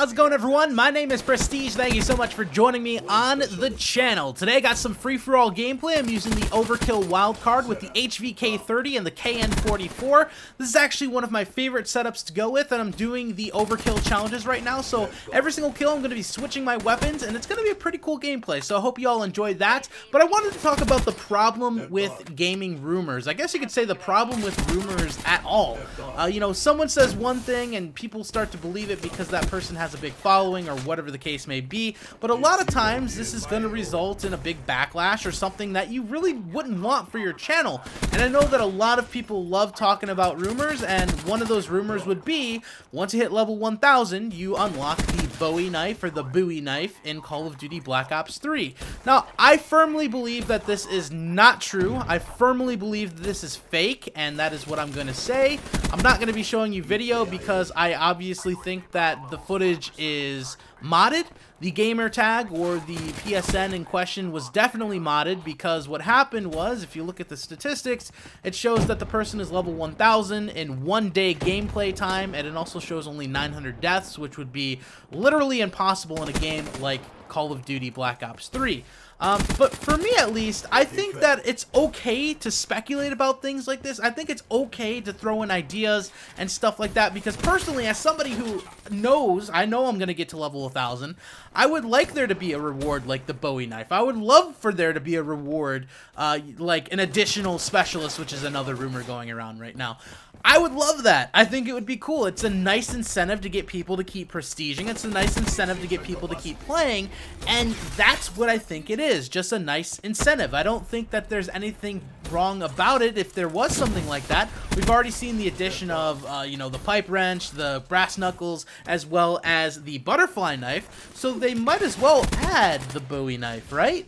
how's it going everyone? My name is Prestige, thank you so much for joining me on the channel. Today I got some free-for-all gameplay, I'm using the Overkill wildcard with the HVK30 and the KN44. This is actually one of my favorite setups to go with, and I'm doing the Overkill challenges right now, so every single kill I'm going to be switching my weapons, and it's going to be a pretty cool gameplay, so I hope you all enjoyed that. But I wanted to talk about the problem with gaming rumors. I guess you could say the problem with rumors at all. Uh, you know, someone says one thing, and people start to believe it because that person has a big following or whatever the case may be. But a lot of times, this is going to result in a big backlash or something that you really wouldn't want for your channel. And I know that a lot of people love talking about rumors, and one of those rumors would be, once you hit level 1000, you unlock the Bowie knife or the Bowie knife in Call of Duty Black Ops 3. Now, I firmly believe that this is not true. I firmly believe this is fake, and that is what I'm going to say. I'm not going to be showing you video because I obviously think that the footage is modded. The gamer tag or the PSN in question was definitely modded because what happened was, if you look at the statistics, it shows that the person is level 1000 in one day gameplay time, and it also shows only 900 deaths, which would be literally impossible in a game like Call of Duty Black Ops 3. Um, but for me, at least, I think that it's okay to speculate about things like this. I think it's okay to throw in ideas and stuff like that because personally, as somebody who knows, I know I'm going to get to level 1000, I would like there to be a reward like the Bowie knife. I would love for there to be a reward uh, like an additional specialist, which is another rumor going around right now. I would love that. I think it would be cool. It's a nice incentive to get people to keep prestiging. It's a nice incentive to get people to keep playing, and that's what I think it is. Is just a nice incentive. I don't think that there's anything wrong about it if there was something like that. We've already seen the addition of, uh, you know, the pipe wrench, the brass knuckles, as well as the butterfly knife, so they might as well add the Bowie knife, right?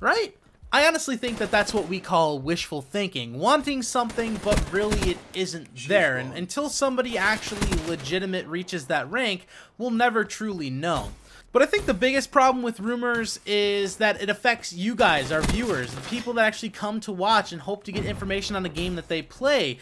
Right? I honestly think that that's what we call wishful thinking, wanting something but really it isn't there, and until somebody actually legitimate reaches that rank, we'll never truly know. But I think the biggest problem with rumors is that it affects you guys, our viewers, the people that actually come to watch and hope to get information on the game that they play.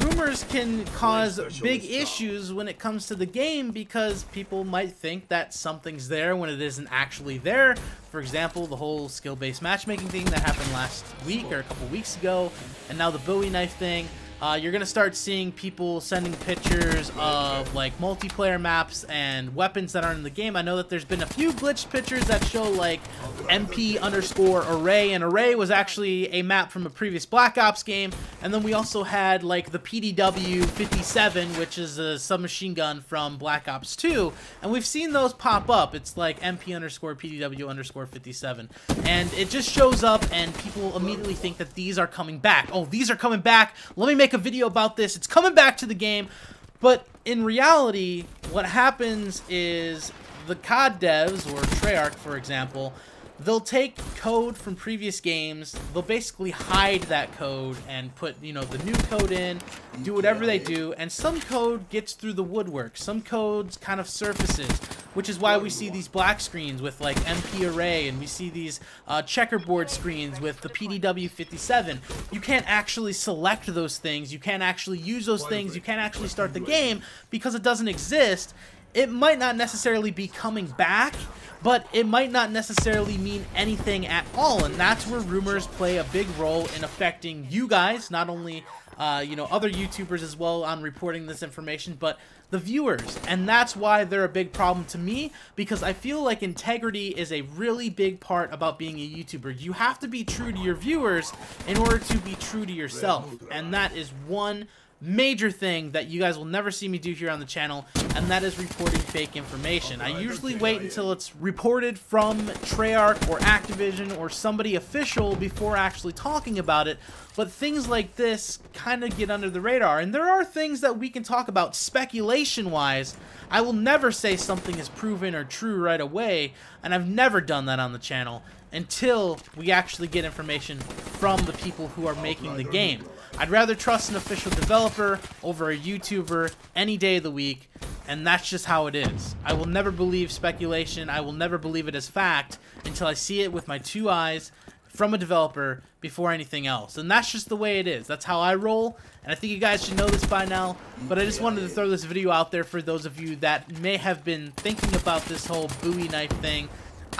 Rumors can cause big issues when it comes to the game because people might think that something's there when it isn't actually there. For example, the whole skill-based matchmaking thing that happened last week or a couple weeks ago, and now the Bowie knife thing uh, you're gonna start seeing people sending pictures of like multiplayer maps and weapons that aren't in the game. I know that there's been a few glitched pictures that show like MP underscore array, and array was actually a map from a previous Black Ops game. And then we also had like the PDW 57, which is a submachine gun from Black Ops 2, and we've seen those pop up. It's like MP underscore PDW underscore 57, and it just shows up, and people immediately think that these are coming back. Oh, these are coming back. Let me make make a video about this. It's coming back to the game. But in reality, what happens is the COD devs, or Treyarch, for example, they'll take code from previous games, they'll basically hide that code and put, you know, the new code in, do whatever they do, and some code gets through the woodwork. Some codes kind of surfaces, which is why we see these black screens with like MP array, and we see these uh, checkerboard screens with the PDW57. You can't actually select those things, you can't actually use those things, you can't actually start the game because it doesn't exist. It might not necessarily be coming back, but it might not necessarily mean anything at all, and that's where rumors play a big role in affecting you guys, not only, uh, you know, other YouTubers as well on reporting this information, but the viewers, and that's why they're a big problem to me, because I feel like integrity is a really big part about being a YouTuber. You have to be true to your viewers in order to be true to yourself, and that is one major thing that you guys will never see me do here on the channel, and that is reporting fake information. I usually wait until it's reported from Treyarch or Activision or somebody official before actually talking about it, but things like this kind of get under the radar, and there are things that we can talk about speculation-wise. I will never say something is proven or true right away, and I've never done that on the channel until we actually get information from the people who are making the game. I'd rather trust an official developer over a YouTuber any day of the week, and that's just how it is. I will never believe speculation. I will never believe it as fact until I see it with my two eyes from a developer before anything else. And that's just the way it is. That's how I roll. And I think you guys should know this by now. But I just wanted to throw this video out there for those of you that may have been thinking about this whole Bowie knife thing.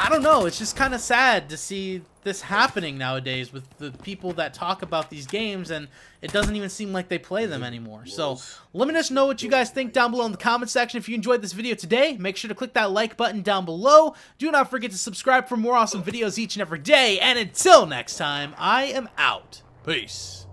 I don't know. It's just kind of sad to see this happening nowadays with the people that talk about these games and it doesn't even seem like they play them anymore. So let me just know what you guys think down below in the comment section. If you enjoyed this video today, make sure to click that like button down below. Do not forget to subscribe for more awesome videos each and every day. And until next time, I am out. Peace.